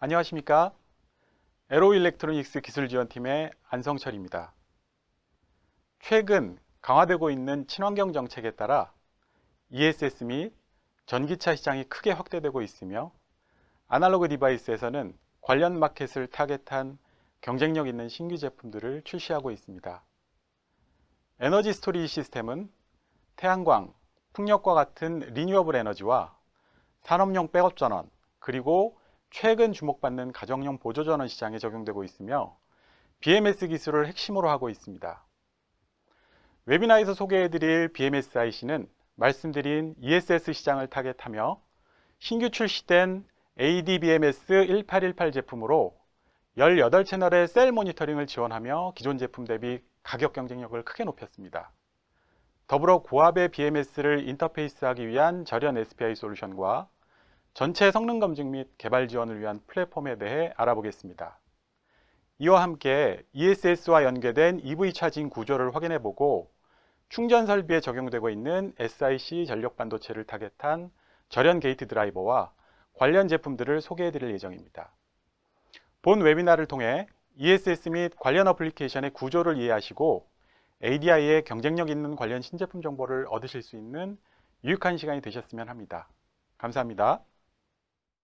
안녕하십니까? Arrow Electronics 기술지원팀의 안성철입니다. 최근 강화되고 있는 친환경 정책에 따라 ESS 및 전기차 시장이 크게 확대되고 있으며 Analog Devices에서는 관련 마켓을 target한 경쟁력 있는 신규 제품들을 출시하고 있습니다. Energy storage system은 태양광, 풍력과 같은 renewable energy와 산업용 백업 전원, 그리고 최근 주목받는 가정용 보조전원 시장에 적용되고 있으며 BMS 기술을 핵심으로 하고 있습니다. 웨비나에서 소개해드릴 BMS IC는 말씀드린 ESS 시장을 타겟하며 신규 출시된 ADBMS 1818 제품으로 18채널의 셀 모니터링을 지원하며 기존 제품 대비 가격 경쟁력을 크게 높였습니다. 더불어 고압의 BMS를 인터페이스하기 위한 절연 SPI 솔루션과 전체 성능 검증 및 개발 지원을 위한 플랫폼에 대해 알아보겠습니다. 이와 함께 ESS와 연계된 EV charging 구조를 확인해 보고 충전 설비에 적용되고 있는 SiC 전력 반도체를 타겟한 절연 게이트 드라이버와 관련 제품들을 소개해 드릴 예정입니다. 본 webinar를 통해 ESS 및 관련 어플리케이션의 구조를 이해하시고 ADI의 경쟁력 있는 관련 신제품 정보를 얻으실 수 있는 유익한 시간이 되셨으면 합니다. 감사합니다.